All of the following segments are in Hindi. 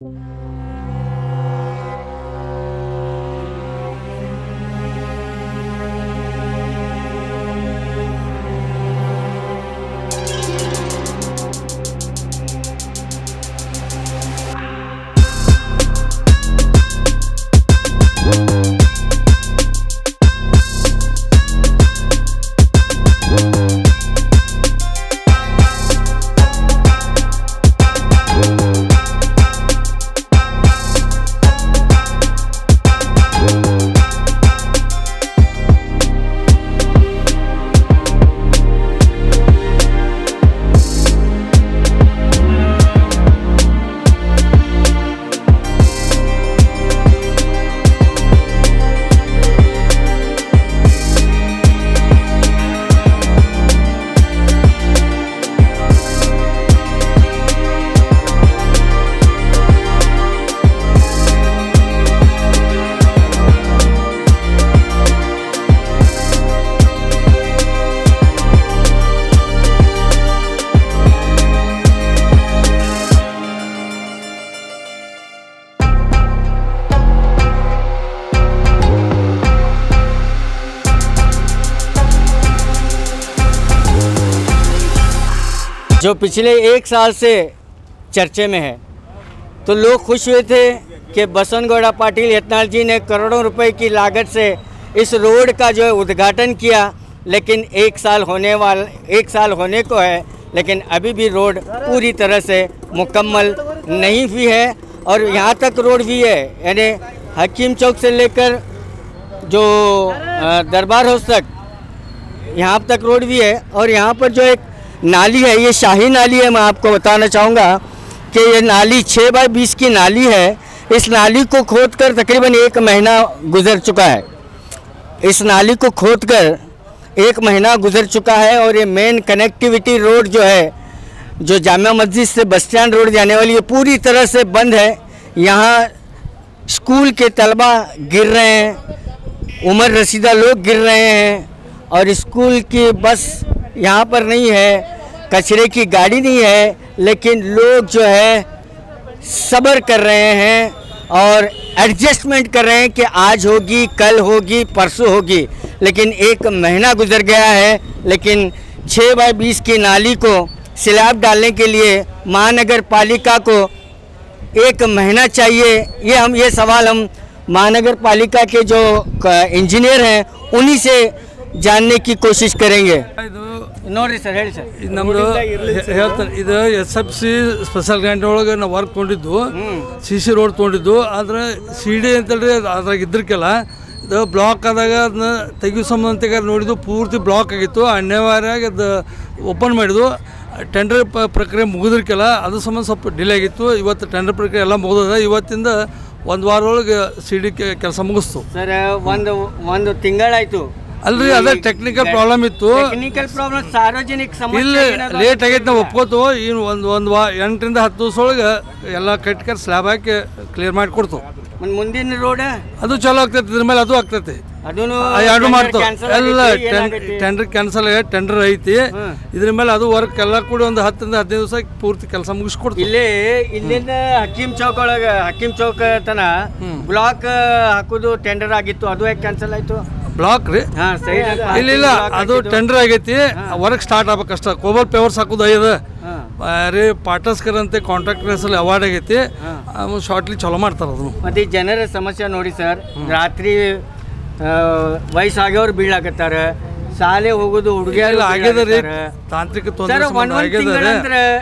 Música जो पिछले एक साल से चर्चे में है। तो लोग खुश हुए थे कि बसंत गौड़ा पाटिल यतनाल जी ने करोड़ों रुपए की लागत से इस रोड का जो है उद्घाटन किया, लेकिन एक साल होने वाला, एक साल होने को है, लेकिन अभी भी रोड पूरी तरह से मुकम्मल नहीं हुई है और यहाँ तक रोड भी है। यानी हकीम चौक से लेकर जो दरबार हाउस तक यहाँ तक रोड भी है और यहाँ पर जो एक नाली है, ये शाही नाली है, मैं आपको बताना चाहूँगा कि ये नाली छः बाई बीस की नाली है। इस नाली को खोद कर तकरीबन एक महीना गुजर चुका है। इस नाली को खोद कर एक महीना गुजर चुका है और ये मेन कनेक्टिविटी रोड जो है, जो जामिया मस्जिद से बस स्टैंड रोड जाने वाली है पूरी तरह से बंद है। यहाँ स्कूल के तलबा गिर रहे हैं, उम्र रसीदा लोग गिर रहे हैं और स्कूल की बस यहाँ पर नहीं है, कचरे की गाड़ी नहीं है, लेकिन लोग जो है, सब्र कर रहे हैं और एडजस्टमेंट कर रहे हैं कि आज होगी, कल होगी, परसों होगी। लेकिन एक महीना गुजर गया है, लेकिन छः बाई बीस की नाली को स्लैब डालने के लिए महानगर पालिका को एक महीना चाहिए। ये हम, ये सवाल हम महानगर पालिका के जो इंजीनियर हैं, उन्हीं से जानने की कोशिश करेंगे। ನೋಡ್ರಿ ಸರ್ ಹೇಳಿ ಸರ್. ಇದು ನಮ್ದು ಹೇಳ್ತಾರೆ ಇದು S F C special grand ಒಳಗೆ ನಾವು ವರ್ಕ್ ತೊಗೊಂಡಿದ್ದು. ಸಿ ಸಿ ರೋಡ್ ತೊಗೊಂಡಿದ್ದು. ಆದ್ರೆ ಸಿ ಡಿ ಅಂತೇಳಿ ಅದ್ರಾಗ ಇದ್ರಕ್ಕೆಲ್ಲ. ಇದು ಬ್ಲಾಕ್ ಆದಾಗ ಅದನ್ನ ತೆಗಿಯೋ ಸಂಬಂಧ ನೋಡಿದ್ದು ಪೂರ್ತಿ ಬ್ಲಾಕ್ ಆಗಿತ್ತು. ಅನಿವಾರ್ಯವಾಗಿ ಅದು ಓಪನ್ ಮಾಡಿದ್ದು. ಟೆಂಡರ್ ಪ್ರಕ್ರಿಯೆ ಮುಗಿದ್ರಕ್ಕೆಲ್ಲ. ಅದ್ರ ಸಂಬಂಧ ಸ್ವಲ್ಪ ಡಿಲೇ ಆಗಿತ್ತು. ಇವತ್ತು ಟೆಂಡರ್ ಪ್ರಕ್ರಿಯೆ ಎಲ್ಲ ಮುಗಿದ ಇವತ್ತಿಂದ ಒಂದು ವಾರದೊಳಗೆ ಸಿ ಡಿ ಕೆಲಸ ಮುಗಿಸ್ತು. ಸರ್ ಒಂದು ಒಂದು ತಿಂಗಳಾಯ್ತು. ಅಲ್ರಿ ಅದೇ ಟೆಕ್ನಿಕಲ್ ಪ್ರಾಬ್ಲಮ್ ಇತ್ತು. ಟೆಕ್ನಿಕಲ್ ಪ್ರಾಬ್ಲಮ್ ಸಾರ್ವಜನಿಕ ಇಲ್ಲಿ ಲೇಟ್ ಆಗೈತೆ ನಾವು ಒಪ್ಕೋತು ಇನ್ನು ಒಂದು ಒಂದು ವಾ ಎಂಟರಿಂದ ಹತ್ತು ದಿವಸ ಒಳಗೆ ಎಲ್ಲ ಕಟ್ಕರ್ ಸ್ಲ್ಯಾಬ್ ಹಾಕಿ ಕ್ಲಿಯರ್ ಮಾಡಿ ಕೊಡ್ತು. ಮುಂದಿನ ರೋಡ್ ಅದು ಚಲೋ ಆಗ್ತೈತಿ ಇದ್ರ ಮೇಲೆ ಅದು ಆಗ್ತೈತಿ. ಎರಡು ಮಾಡ್ತು ಎಲ್ಲ ಟೆಂಡರ್ ಕ್ಯಾನ್ಸಲ್ ಆಗಿ ಟೆಂಡರ್ ಐತಿ. ಇದ್ರ ಮೇಲೆ ಅದು ವರ್ಕ್ ಎಲ್ಲ ಕೂಡಿ ಒಂದು ಹತ್ತರಿಂದ ಹದಿನೈದು ದಿವಸ ಪೂರ್ತಿ ಕೆಲಸ ಮುಗಿಸ್ಕೊಡ್ತು. ಇಲ್ಲಿ ಇಲ್ಲಿಂದ ಹಕೀಂ ಚೌಕ್ ಒಳಗ ಹಕೀಂ ಚೌಕ್ ತನ ಬ್ಲಾಕ್ ಹಾಕುದು ಟೆಂಡರ್ ಆಗಿತ್ತು ಅದು ಯಾಕೆ ಕ್ಯಾನ್ಸಲ್ ಆಯ್ತು? ಬ್ಲಾಕ್ ರೀ. ಇಲ್ಲ ಇಲ್ಲ. ಅದು ಟೆಂಡರ್ ಆಗೈತಿ. ವರ್ಕ್ ಸ್ಟಾರ್ಟ್ ಆಗ್ಬೇಕಷ್ಟ ಕೋಬಲ್ ಪೇವರ್ಸ್ ಹಾಕೋದು ಐದ. ರೀ ಪಾಟಸ್ಕರ್ ಅಂತ ಕಾಂಟ್ರಾಕ್ಟರ್ ಹೆಸರಲ್ಲಿ ಅವಾರ್ಡ್ ಆಗೈತಿ. ಶಾರ್ಟ್ಲಿ ಚಲೋ ಮಾಡ್ತಾರೆ ಅದನ್ನು. ಮತ್ತೆ ಈ ಜನರ ಸಮಸ್ಯೆ ನೋಡಿ ಸರ್ ರಾತ್ರಿ ಆ, ವಯಸ್ಸಾಗ್ಯವ್ರು ಬೀಳಾಕತ್ತಾರ ಶಾಲೆ ಹೋಗೋದು ಹುಡುಗಿಯರು ಇಲ್ಲ ಆಗ್ಯದ ರೀ. ತಾಂತ್ರಿಕ ತೊಂದರೆ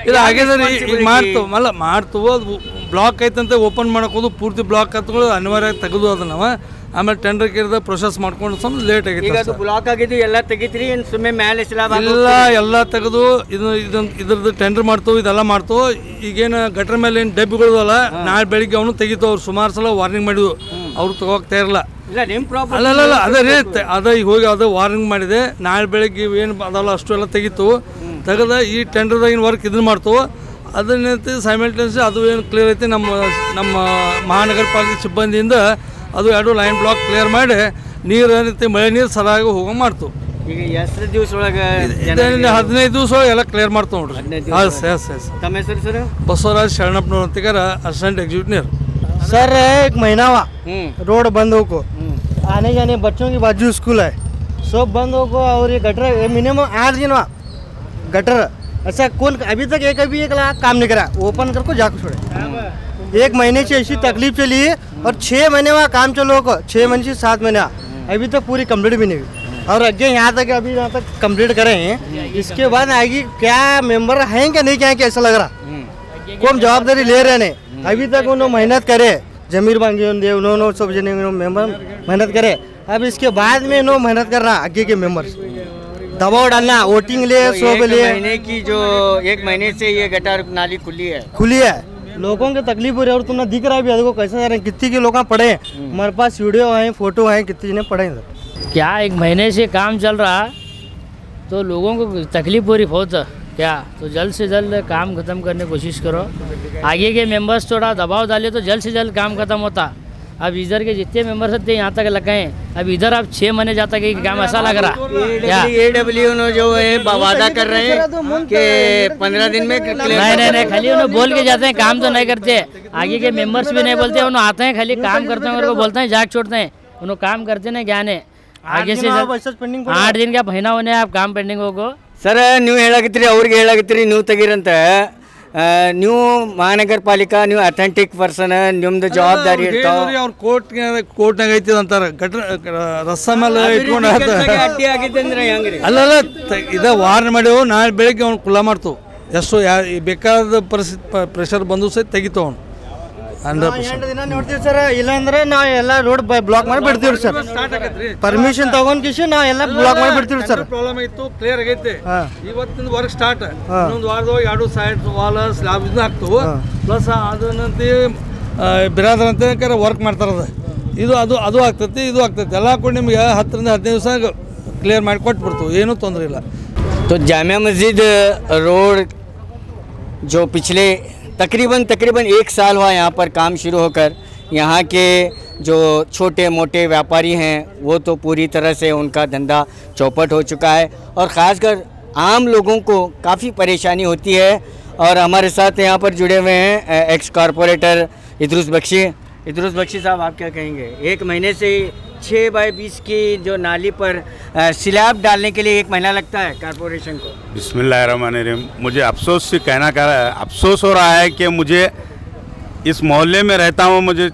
ಇಲ್ಲ ಆಗ್ಯದ ರೀ. ಈಗ responsibility? ಮಾಡ್ತು ಅಲ್ಲ ಮಾಡ್ತು. ಅದು ಬ್ಲಾಕ್ ಐತಂತ ಓಪನ್ ಮಾಡಕೋದು ಪೂರ್ತಿ ಬ್ಲಾಕ್ ಹತ್ಕೊಳ್ಳೋದು ಅನಿವಾರ್ಯ ತೆಗೆದು ಅದನ್ನ ನಾವು ಆಮೇಲೆ ಟೆಂಡರ್ ಕೇರಿದ ಪ್ರೊಸೆಸ್ ಮಾಡ್ಕೊಂಡು ಸ್ವಲ್ಪ ಲೇಟ್ ಆಗಿತ್ತು ಈಗ. ಅದು ಬ್ಲಾಕ್ ಆಗಿದ್ದು ಎಲ್ಲ ತೆಗಿತೀರಿ ಏನು ಸುಮ್ಮನೆ ಮೇಲೆ ಸ್ಲಾಬ್ ಎಲ್ಲ ಎಲ್ಲ ತೆಗೆದು ಇದು ಇದನ್ನು ಇದ್ರದ್ದು ಟೆಂಡರ್ ಮಾಡ್ತು ಇದೆಲ್ಲ ಮಾಡ್ತು. ಈಗೇನು ಗಟ್ರ ಮೇಲೆ ಏನು ಡಬ್ಬಿಗಳು ಅಲ್ಲ ನಾಳೆ ಬೆಳಿಗ್ಗೆ ಅವನು ತೆಗಿತು ಅವ್ರು ಸುಮಾರು ಸಲ ವಾರ್ನಿಂಗ್ ಮಾಡಿದ್ವು ಅವ್ರು ತಗೋಗ್ತಾ ಇರಲ್ಲ ಇಲ್ಲ ನಿಮ್ಮ ಪ್ರಾಬ್ಲಮ್ ಅಲ್ಲ ಅಲ್ಲ ಅಲ್ಲ ಅದೇ ರೀ ತೆ- ಅದ ಈಗ ಹೋಗಿ ಅದು ವಾರ್ನಿಂಗ್ ಮಾಡಿದೆ. ನಾಳೆ ಬೆಳಿಗ್ಗೆ ಏನು ಅದಲ್ಲ ಅಷ್ಟು ಎಲ್ಲ ತೆಗಿತು ತೆಗೆದ ಈ ಟೆಂಡರ್ದಾಗಿನ ವರ್ಕ್ ಇದನ್ನ ಮಾಡ್ತು. ಅದನ್ನ ಸೈಮಲ್ಟೇನ್ಸ್ ಅದು ಏನು ಕ್ಲಿಯರ್ ಐತಿ ನಮ್ಮ ನಮ್ಮ ಮಹಾನಗರ ಪಾಲಿಕೆ ಸಿಬ್ಬಂದಿಯಿಂದ ಅದು ಎರಡು ಲೈನ್ ಬ್ಲಾಕ್ ಕ್ಲಿಯರ್ ಮಾಡಿ ನೀರು ಏನೈತಿ ಮಳೆ ನೀರು ಸರಿಯಾಗಿ ಹೋಗೋ ಮಾಡ್ತು ಈಗ ಎಷ್ಟು ದಿವಸ ಒಳಗೆ ಇದೇನು ಹದಿನೈದು ದಿವಸ ಎಲ್ಲ ಕ್ಲಿಯರ್ ಮಾಡ್ತಾವ ನೋಡ್ರಿ ಹದಿನೈದು ಹಾಂ ದಿವ್ಸ ಎಸ್ ಎಸ್ ತಮ್ಮ ಹೆಸರು ಸರ್ ಬಸವರಾಜ್ ಶರಣಪ್ಪನವ್ರ ಅಂತಿಗಾರ ಅಸಿಸ್ಟೆಂಟ್ एग्जीक्यूटिव सर एक महीना हुआ हम्म रोड बंद हो को हम्म आने जाने बच्चों की बाजू स्कूल है सब बंद हो को और ये गटर ये मिनिमम आठ दिन हुआ गटर ऐसा कौन अभी तक एक अभी एक लाख काम नहीं करा ओपन कर को जाकर छोड़े एक महीने से ऐसी तकलीफ़ चली है और छः महीने हुआ काम चलो को छः महीने से सात महीने। अभी तक पूरी कंप्लीट भी नहीं हुई। और अगे यहाँ तक अभी यहाँ तक कंप्लीट करें इसके बाद आएगी क्या मेंबर हैं क्या नहीं क्या है कैसा लग रहा? कौन जवाबदारी ले रहे ने अभी तक उन्होंने मेहनत करे। जमीर बांगे उन्होंने सब जने मेंबर मेहनत करे। अब इसके बाद में इन्होंने मेहनत करना आगे के मेंबर्स दबाव डालना वोटिंग लिए तो सब लिए महीने की जो एक महीने से ये गटार नाली खुली है। खुली है। लोगों के तकलीफ़ हो रही है और तुमने दिख रहा है भी देखो कैसे जा रहे हैं कितनी के लोग पढ़े हैं। हमारे पास वीडियो है फ़ोटो है कितने ने पढ़े हैं क्या एक महीने से काम चल रहा तो लोगों को तकलीफ़ हो रही बहुत क्या? तो जल्द से जल्द काम ख़त्म करने की कोशिश करो। आगे के मेंबर्स थोड़ा दबाव डाले तो जल्द से जल्द काम ख़त्म होता। अब इधर के जितने मेंबर्स थे यहाँ तक लगाए अब इधर अब छः महीने जाता कि काम ऐसा लग रहा क्या ए डब्ल्यू जो है वादा कर रहे हैं कि पंद्रह दिन में clear नहीं नहीं नहीं खाली उन्हें बोल के जाते हैं काम तो नहीं करते आगे के मेंबर्स भी नहीं बोलते उन्हें आते हैं खाली काम करते हैं और वो बोलते हैं जाग छोड़ते हैं उन्हें काम करते नहीं ज्ञान है आगे से दिन जल्द- आप ऐसा pending पड़ा आठ दिन का महीना होने आप काम पेंडिंग होगो ಸರ್ ನೀವು ಹೇಳಾಕತ್ತೀರಿ ಅವ್ರಿಗೆ ಹೇಳಾಕತ್ತೀರಿ ನೀವು ತೆಗೀರಂತ ಆ, ನೀವು ಮಹಾನಗರ ಪಾಲಿಕಾ ನೀವು ಅಥೆಂಟಿಕ್ ಪರ್ಸನ್ ನಿಮ್ದು ಜವಾಬ್ದಾರಿ ಇರ್ತಾವ. ಅವ್ರ ಕೋರ್ಟ್ ಕೋರ್ಟ್ನಾಗ ಐತಿ ಅಂತಾರೆ. ಗಟ್ರ ರಸ್ಸ ಮೇಲೆ ಇಟ್ಕೊಂಡು ಅಡ್ಡಿ ಆಗಿದೆ ಅಂದ್ರೆ ಹೆಂಗ್ರಿ? ಅಲ್ಲ ಅಲ್ಲ ಇದ ವಾರ್ನ್ ಮಾಡ್ಯವು ನಾಳೆ ಬೆಳಿಗ್ಗೆ ಅವ್ನು ಕುಲ ಮಾಡ್ತು. ಎಷ್ಟು ಯಾ ಬೇಕಾದ ಪರಿಸ್ಥಿತಿ ಪ್ರೆಷರ್ ಬಂದು ಸಹಿತ ತೆಗಿತು ಅವ್ನು. ಎಂಟು ದಿನ ನೋಡ್ತೀವಿ ಸರ್ ಇಲ್ಲಾಂದ್ರೆ ನಾವು ಎಲ್ಲ ರೋಡ್ ಬ್ಲಾಕ್ ಮಾಡಿ ಬಿಡ್ತೀವಿ ಸರ್ ಪರ್ಮಿಷನ್ ತಗೊಂಡ್ ಕಿಸಿ ನಾವು ಎಲ್ಲ ಬ್ಲಾಕ್ ಮಾಡಿ ಬಿಡ್ತೀವಿ ಸರ್ ಪ್ರಾಬ್ಲಮ್ ಇತ್ತು ಕ್ಲಿಯರ್ ಆಗೈತೆ ಹಾ. ಇವತ್ತಿನ ವರ್ಕ್ ಸ್ಟಾರ್ಟ್ ಇನ್ನೊಂದು ವಾರದೊಳಗೆ ಎರಡು ಸೈಡ್ ವಾಲ್ ಸ್ಲಾಬ್ ಇದನ್ನ ಹಾಕ್ತವು ಪ್ಲಸ್ ಅದನ್ನಂತೆ ಬಿರಾದರ್ ಅಂತ ವರ್ಕ್ ಮಾಡ್ತಾರದ ಇದು ಅದು ಅದು ಆಗ್ತೈತಿ ಇದು ಆಗ್ತೈತಿ ಎಲ್ಲ ಹಾಕೊಂಡು ನಿಮ್ಗೆ ಹತ್ತರಿಂದ ಹದಿನೈದು ದಿವಸ ಕ್ಲಿಯರ್ ಮಾಡಿ ಕೊಟ್ಬಿಡ್ತು ಏನೂ ತೊಂದರೆ ಇಲ್ಲ तो जामिया मस्जिद रोड जो पिछले तकरीबन तकरीबन एक साल हुआ यहाँ पर काम शुरू होकर। यहाँ के जो छोटे मोटे व्यापारी हैं, वो तो पूरी तरह से उनका धंधा चौपट हो चुका है और ख़ासकर आम लोगों को काफ़ी परेशानी होती है और हमारे साथ यहाँ पर जुड़े हुए हैं एक्स कॉरपोरेटर इदरुस बख्शी। इदरुस बख्शी साहब, आप क्या कहेंगे? एक महीने से छः बाई बीस की जो नाली पर स्लैब डालने के लिए एक महीना लगता है कारपोरेशन को। बिस्मिल्लाहिर्रहमानिर्रहीम। मुझे अफसोस से कहना कर, अफसोस हो रहा है कि मुझे इस मोहल्ले में रहता हूँ, मुझे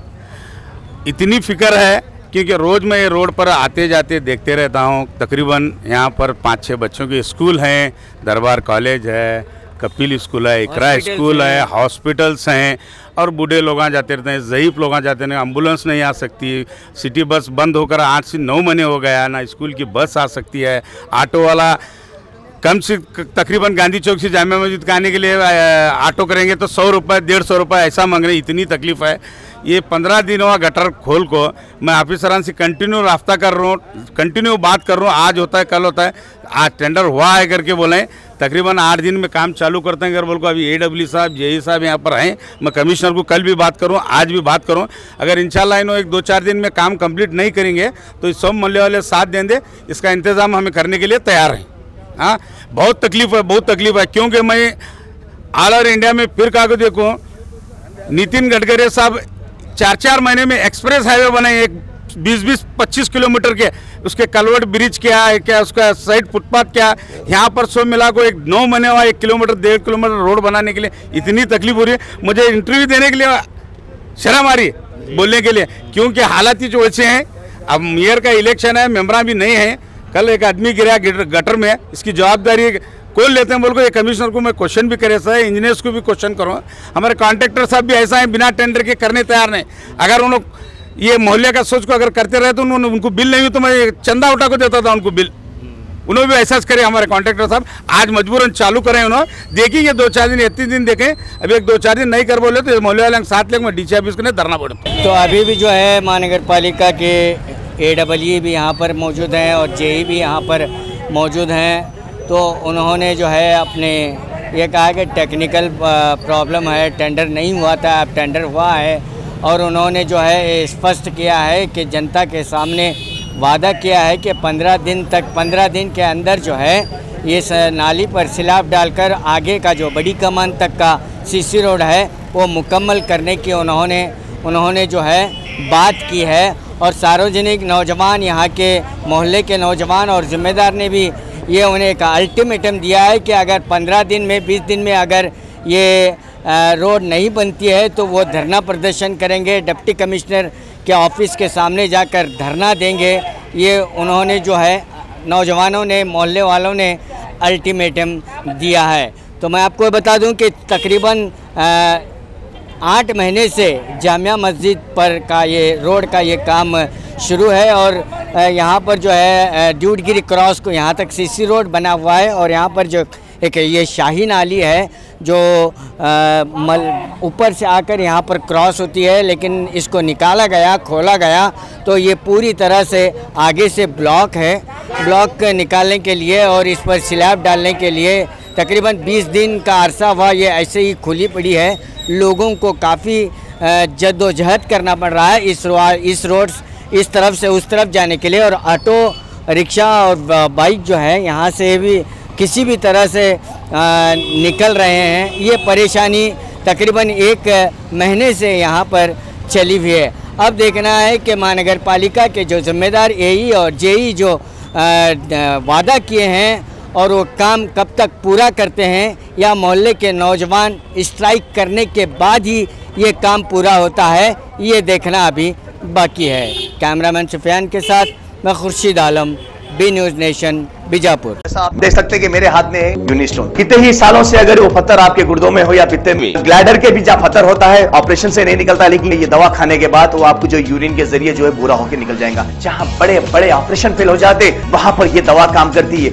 इतनी फ़िक्र है क्योंकि रोज़ मैं ये रोड पर आते जाते देखते रहता हूँ। तकरीबन यहाँ पर पाँच छः बच्चों के स्कूल हैं, दरबार कॉलेज है कपिल स्कूल है इकरा स्कूल है हॉस्पिटल्स हैं और बूढ़े लोग जाते रहते हैं ज़यीफ़ लोग आ जाते हैं एंबुलेंस नहीं आ सकती सिटी बस बंद होकर आठ से नौ महीने हो गया ना स्कूल की बस आ सकती है ऑटो वाला कम से तकरीबन गांधी चौक से जामा मस्जिद का आने के लिए ऑटो करेंगे तो सौ रुपये डेढ़ सौ रुपये ऐसा मांग रहे इतनी तकलीफ़ है। ये पंद्रह दिन हुआ गटर खोल को मैं ऑफिसरान से कंटिन्यू रास्ता कर रहा हूँ कंटिन्यू बात कर रहा हूँ आज होता है कल होता है आज टेंडर हुआ है करके बोले तकरीबन आठ दिन में काम चालू करते हैं। अगर बोल को अभी ए डब्ल्यू साहब जेई साहब यहाँ पर हैं, मैं कमिश्नर को कल भी बात करूँ, आज भी बात करूँ। अगर इंशाल्लाह इन्हों एक दो चार दिन में काम कंप्लीट नहीं करेंगे तो सब मल्ले वाले साथ देंगे इसका इंतज़ाम हमें करने के लिए तैयार हैं। हाँ बहुत तकलीफ़ है, बहुत तकलीफ़ है, क्योंकि मैं ऑल ओवर इंडिया में फिर कहा देखूँ, नितिन गडकरी साहब चार चार महीने में एक्सप्रेस हाईवे बनाए एक बीस बीस पच्चीस किलोमीटर के, उसके कलवट ब्रिज क्या है, क्या उसका साइड फुटपाथ क्या है? यहाँ पर सब मिला को एक नौ महीने हुआ, एक किलोमीटर, डेढ़ किलोमीटर रोड बनाने के लिए इतनी तकलीफ़ हो रही है। मुझे इंटरव्यू देने के लिए शर्म आ रही है बोलने के लिए, क्योंकि हालात ही जो ऐसे हैं, अब मेयर का इलेक्शन है मेम्बरा भी नहीं है। कल एक आदमी गिरा गटर में, इसकी जवाबदारी कौन लेते हैं बोल को, ये कमिश्नर को मैं क्वेश्चन भी करे, सर इंजीनियर्स को भी क्वेश्चन करूँ। हमारे कॉन्ट्रेक्टर साहब भी ऐसा है, बिना टेंडर के करने तैयार नहीं। अगर उन्होंने ये मोहल्ले का सोच को अगर करते रहे तो उन्होंने उनको बिल नहीं हुई तो मैं चंदा उठा को देता था उनको बिल। उन्होंने भी एहसास करे हमारे कॉन्ट्रेक्टर साहब, आज मजबूरन चालू करें उन्होंने। देखेंगे दो चार दिन, इतने दिन देखें अभी एक दो चार दिन नहीं कर बोले तो मोहल्ले वाले साथ लेकर मैं डी ऑफ़िस को धरना पड़े तो अभी भी जो है महानगर पालिका के ए डब्ल्यू भी यहाँ पर मौजूद हैं और जेई भी यहाँ पर मौजूद हैं। तो उन्होंने जो है अपने, ये कहा कि टेक्निकल प्रॉब्लम है टेंडर नहीं हुआ था, अब टेंडर हुआ है। और उन्होंने जो है स्पष्ट किया है कि जनता के सामने वादा किया है कि पंद्रह दिन तक, पंद्रह दिन के अंदर जो है, ये नाली पर सिलाब डालकर आगे का जो बड़ी कमान तक का सीसी रोड है, वो मुकम्मल करने की उन्होंने उन्होंने जो है, बात की है। और सार्वजनिक नौजवान, यहाँ के मोहल्ले के नौजवान और ज़िम्मेदार ने भी ये उन्हें एक अल्टीमेटम दिया है कि अगर पंद्रह दिन में, बीस दिन में अगर ये रोड नहीं बनती है तो वो धरना प्रदर्शन करेंगे। डिप्टी कमिश्नर के ऑफ़िस के सामने जाकर धरना देंगे। ये उन्होंने जो है, नौजवानों ने, मोहल्ले वालों ने अल्टीमेटम दिया है। तो मैं आपको बता दूँ कि तकरीबन आठ महीने से जामिया मस्जिद पर का ये, रोड का ये काम शुरू है और यहाँ पर जो है ड्यूटगिरी क्रॉस को यहाँ तक सीसी रोड बना हुआ है और यहाँ पर जो एक ये शाही नाली है जो ऊपर से आकर यहाँ पर क्रॉस होती है, लेकिन इसको निकाला गया, खोला गया तो ये पूरी तरह से आगे से ब्लॉक है। ब्लॉक निकालने के लिए और इस पर स्लैब डालने के लिए तकरीबन 20 दिन का अरसा हुआ, ये ऐसे ही खुली पड़ी है। लोगों को काफ़ी जद्दोजहद करना पड़ रहा है इस रो- इस रोड इस तरफ़ से उस तरफ़ जाने के लिए और ऑटो, रिक्शा और बाइक जो है, यहाँ से भी किसी भी तरह से निकल रहे हैं। ये परेशानी तकरीबन एक महीने से यहाँ पर चली हुई है। अब देखना है कि महानगर पालिका के जो जिम्मेदार एई और जेई जो वादा किए हैं और वो काम कब तक पूरा करते हैं या मोहल्ले के नौजवान स्ट्राइक करने के बाद ही ये काम पूरा होता है, ये देखना अभी बाकी है। कैमरामैन सुफियान के साथ मैं Khurshid Alam. B news nation Bijapur. आप देख सकते हैं कि मेरे हाथ में है यूनिस्टोन। कितने ही सालों से अगर वो पत्थर आपके गुर्दों में हो या पित्ते में, ग्लैडर के भी जहाँ पत्थर होता है, ऑपरेशन से नहीं निकलता, लेकिन ये दवा खाने के बाद वो आपको जो यूरिन के ज़रिए जो है बुरा होकर निकल जाएगा। जहाँ बड़े बड़े ऑपरेशन फेल हो जाते, वहाँ पर ये दवा काम करती है।